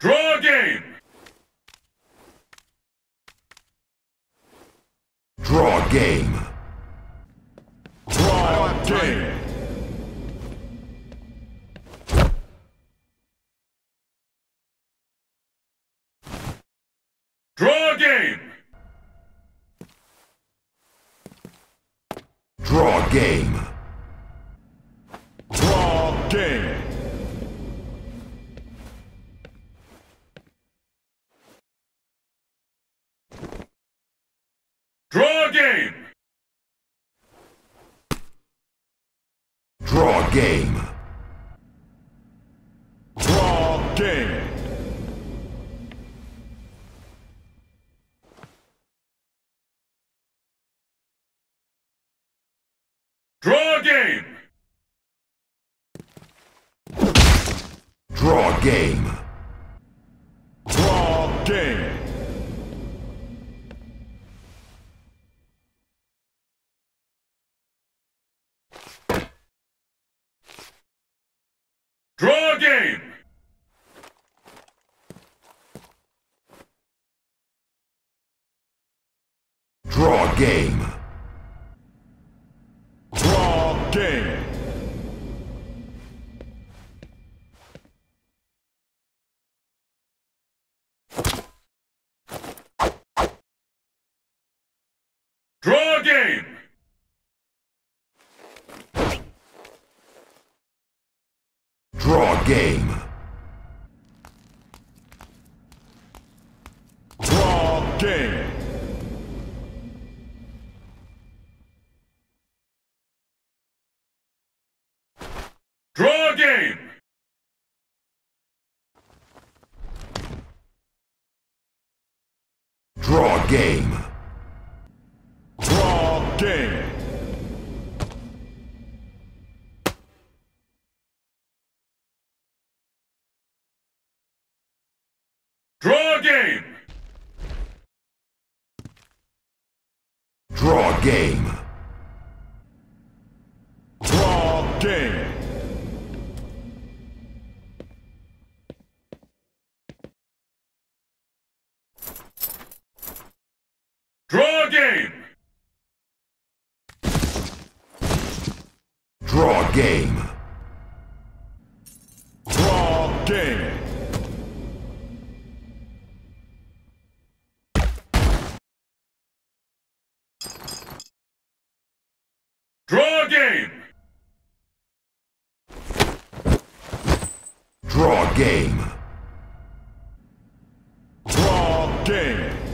Draw a game! Draw a game. Draw a game! Draw a game! Draw game. Draw game! Draw a game! Draw game. Draw game! Draw game! Draw game. Game. Draw game! Draw game! Draw game. Draw game! Draw a game! Draw game. Draw game! Draw game! Draw game. Draw game! game. Draw game. Draw game. Draw game. Draw game.